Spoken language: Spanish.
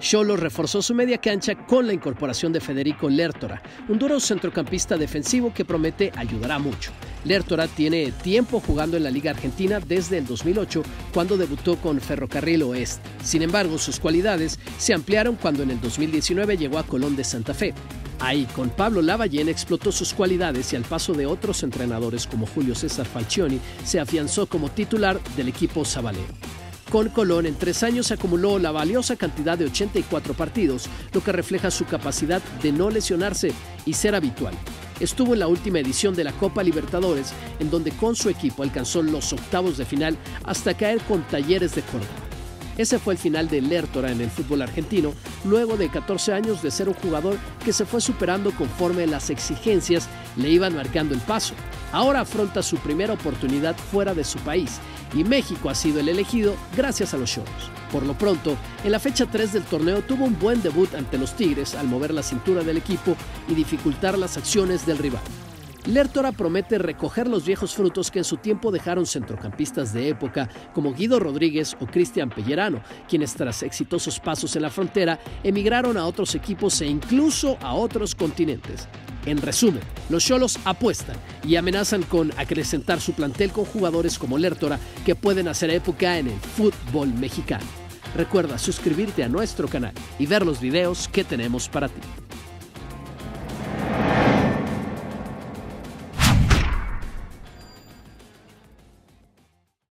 Cholo reforzó su media cancha con la incorporación de Federico Lertora, un duro centrocampista defensivo que promete ayudará mucho. Lertora tiene tiempo jugando en la Liga Argentina desde el 2008, cuando debutó con Ferrocarril Oeste. Sin embargo, sus cualidades se ampliaron cuando en el 2019 llegó a Colón de Santa Fe. Ahí, con Pablo Lavallén explotó sus cualidades y al paso de otros entrenadores como Julio César Falcioni, se afianzó como titular del equipo sabalero. Con Colón en tres años acumuló la valiosa cantidad de 84 partidos, lo que refleja su capacidad de no lesionarse y ser habitual. Estuvo en la última edición de la Copa Libertadores, en donde con su equipo alcanzó los octavos de final hasta caer con Talleres de Córdoba. Ese fue el final de Lertora en el fútbol argentino, luego de 14 años de ser un jugador que se fue superando conforme las exigencias le iban marcando el paso. Ahora afronta su primera oportunidad fuera de su país y México ha sido el elegido gracias a los shows. Por lo pronto, en la fecha 3 del torneo tuvo un buen debut ante los Tigres al mover la cintura del equipo y dificultar las acciones del rival. Lertora promete recoger los viejos frutos que en su tiempo dejaron centrocampistas de época como Guido Rodríguez o Cristian Pellerano, quienes tras exitosos pasos en la frontera emigraron a otros equipos e incluso a otros continentes. En resumen, los Cholos apuestan y amenazan con acrecentar su plantel con jugadores como Lertora que pueden hacer época en el fútbol mexicano. Recuerda suscribirte a nuestro canal y ver los videos que tenemos para ti.